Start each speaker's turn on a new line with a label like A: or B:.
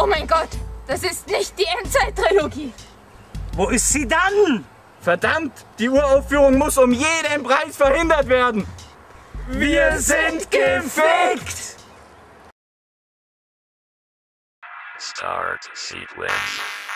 A: Oh mein Gott, das ist nicht die Endzeit-Trilogie.
B: Wo ist sie dann?
C: Verdammt, die Uraufführung muss um jeden Preis verhindert werden.
B: Wir sind gefickt!
D: Start sequence.